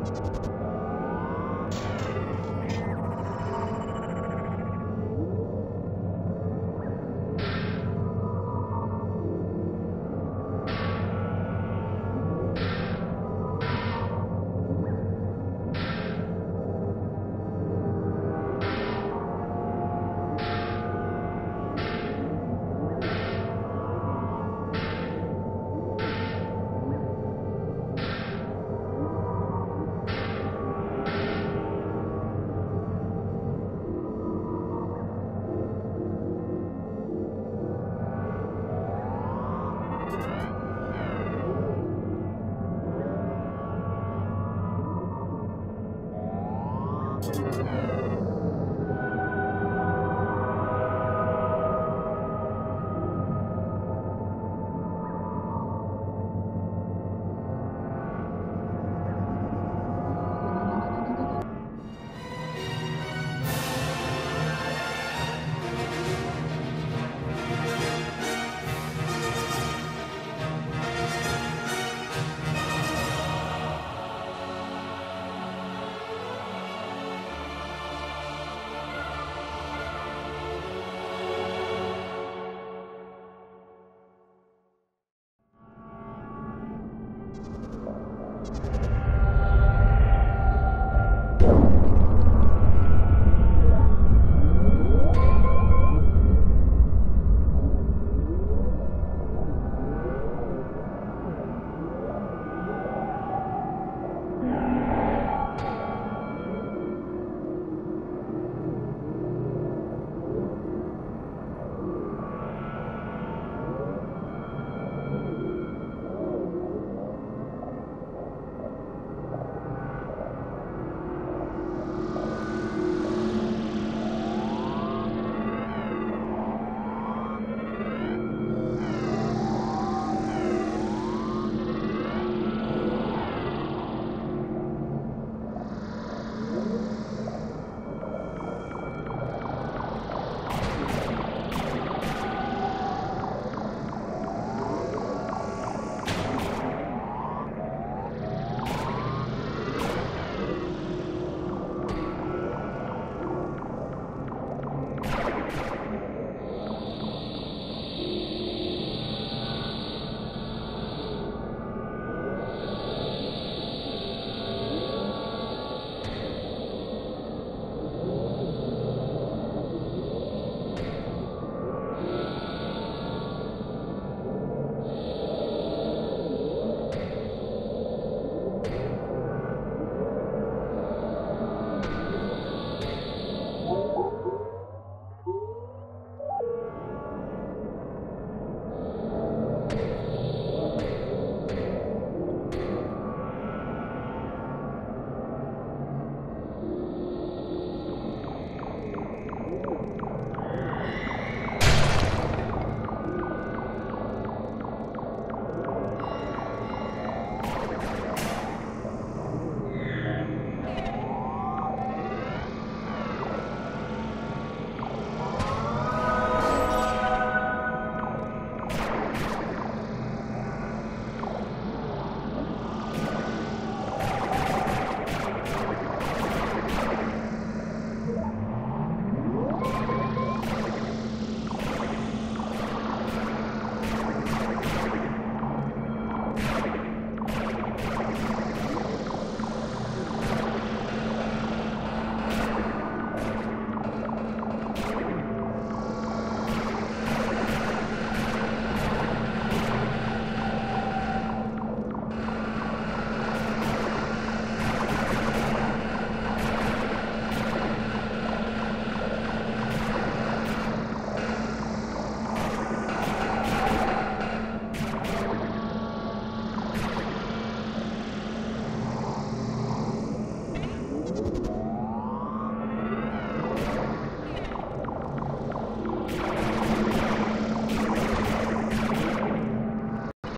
you